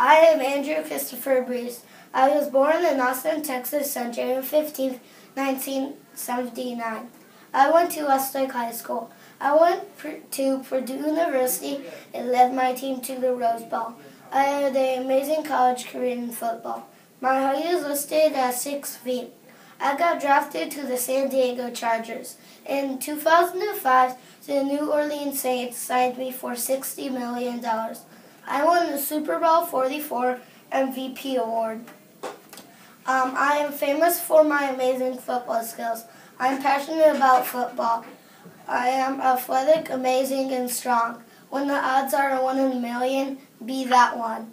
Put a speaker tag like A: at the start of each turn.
A: I am Andrew Christopher Brees. I was born in Austin, Texas on January 15, 1979. I went to Westlake High School. I went to Purdue University and led my team to the Rose Bowl. I had an amazing college career in football. My height is listed at 6 feet. I got drafted to the San Diego Chargers. In 2005, the New Orleans Saints signed me for $60 million. I won the Super Bowl 44 MVP award. Um, I am famous for my amazing football skills. I'm passionate about football. I am athletic, amazing, and strong. When the odds are one in a million, be that one.